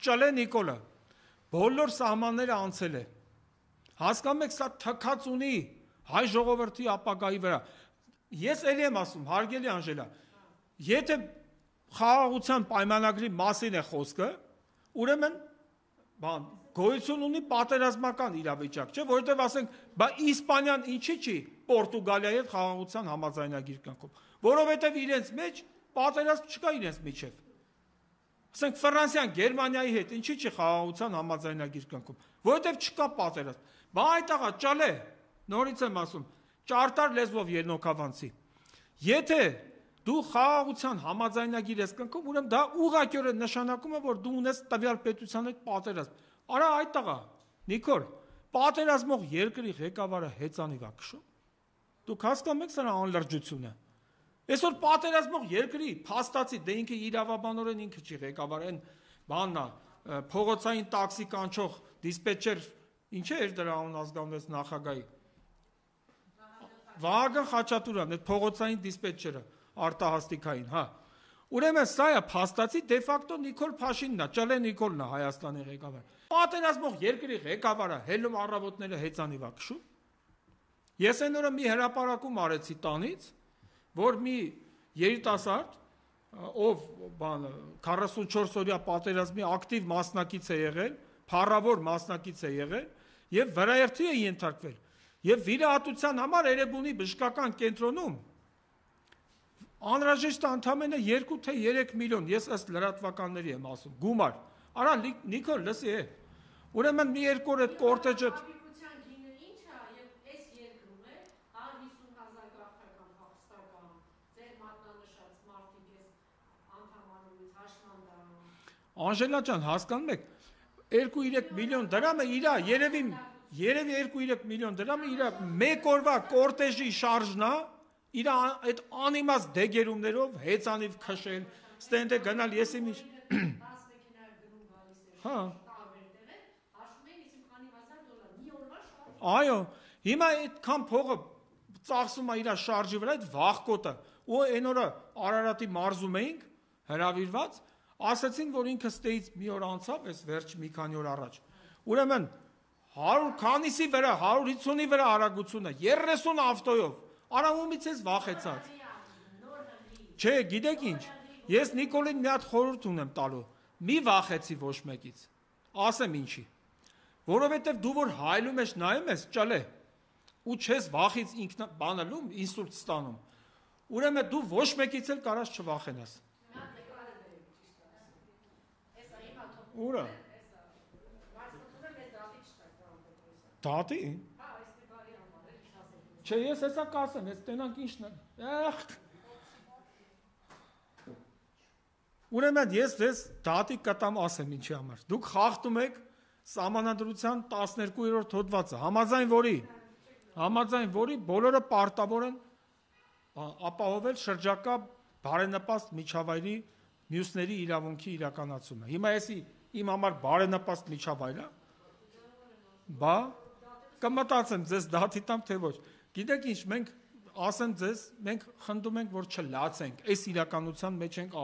Ճլե Նիկոլը բոլոր սահմանները անցել է։ Հասկանում եք, սա թքած ունի հայ ժողովրդի ապագայի վրա։ Ես ելի եմ ասում, հարգելի Անժելա, եթե խաղաղության պայմանագրի մասին է խոսքը, ուրեմն բան գոյություն ունի պատերազմական իրավիճակ, չէ՞, որովհետև ասենք, բա Իսպանիան ինչի՞ չի Պորտուգալիայի հետ խաղաղության համաձայնագիր կնքում, որովհետև իրենց մեջ պատերազմ չկա իրենց միջև։ Ասենք Ֆրանսիան Գերմանիայի հետ ինչի՞ չի խաղաղության համաձայնագիր կնքում, որովհետև չկա պատերազմ։ Բա այդ աղա ճալե, նորից եմ ասում, ճարտար լեզվով ելնոքավանցի։ Եթե դու խաղաղության համաձայնագիր ես կնքում, ուրեմն դա ուղղակիորեն նշանակում է, որ դու ունես տվյալ պետության հետ պատերազմ։ Արա այդ տղա, Նիկոլ, պատերազմող երկրի ղեկավարը հեծանիվ է քշում։ Դուք հասկանում եք սրա անլրջությունը։ Այսօր պատերազմող երկրի փաստացի դե ինքը իրավաբանորեն ինքը չի ղեկավար այն բաննա փողոցային տաքսի կանչող դիսպետչեր ինչ էր դրա անուն ազգանունից նախագահի? Վահագն Խաչատուրյան, այդ փողոցային դիսպետչերը արտահաստիկային, հա։ Ուրեմն սա է փաստացի դե ֆակտո Նիկոլ Փաշինն է, Ճալե Նիկոլն է Հայաստանի ղեկավար։ Պատերազմող երկրի ղեկավարը հելում առավոտները հեծանիվ է քշում։ Ես այն օրը մի հրաապարակում արեցի տանից, որ մի երիտասարդ ով բան 44 օրյա պատերազմի ակտիվ մասնակից է եղել, փառավոր մասնակից է եղել եւ վրաերթի է ենթարկվել եւ վիրահատության համար Էրեբունի բժշկական կենտրոնում անհրաժեշտ ընդամենը 2 թե 3 միլիոն, ես ըստ լրատվականների եմ ասում, գումար։ Արա Նիկոլ, լսի է։ Ուրեմն մի երկու օր այդ կորտեջը Անժելա ջան, հասկանում եք, 2-3 միլիոն դրամը իրա երևի երևի 2-3 միլիոն դրամը իրա մեկ օրվա կորտեժի շարժն է, իր այդ անիմաց դեգերումներով հեծանիվ քշել, ստենդը գնալ ես իմ ինչ Հա Այո, հիմա այդքան փողը ծախսում է իր շարժի վրա այդ վախկոտը։ Ու այն օրը Արարատի մարզում էինք հրավիրված, ասացին, որ ինքը ստեից մի օր անցավ, այս վերջ մի քանի օր առաջ։ Ուրեմն 100 քանիսի վրա, 150-ի վրա արագությունը 30 ավտոյով։ Արամումից ես վախեցած։ Չէ, գիտեք ինչ։ Ես Նիկոլին մի հատ խորհուրդ ունեմ տալու։ Մի վախեցի ոչ մեկից։ Ասեմ ինչի։ Որովհետև դու որ հայլում ես նայում ես, ճալե։ Ու չես վախից ինքն բանալում, ինսուլտ ստանում։ Ուրեմն դու ոչ մեկից էլ կարաս չվախենաս։ Ուրա։ Դատի։ Չէ, ես հեսա կասեմ, ես տենանք ինչն է։ Ախ։ Ուրեմն ես դες դատի կտամ ասեմ ինչի համար։ Դուք խախտում եք Սահմանադրության 12-րդ հոդվածը, համաձայն որի համաձայն որի բոլորը պարտավոր են ապահովել շրջակա բարենպաստ միջավայրի մյուսների իրավունքի իրականացումը։ Հիմա էսի իմ համար բարենպաստ միջավայր է։ Բա կմտածեմ ձեզ դատի տամ թե ոչ։ Գիտեք ինչ, մենք ասեմ ձեզ, մենք խնդում ենք, որ չլացենք, այս իրականության մեջ ենք